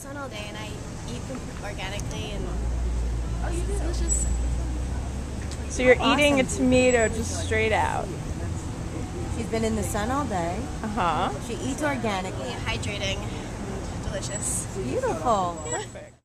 sun all day and I eat them organically and oh, it's delicious. So you're Awesome. eating a tomato just straight out. She's been in the sun all day. Uh huh. She eats organically. Hydrating delicious. Beautiful. Perfect.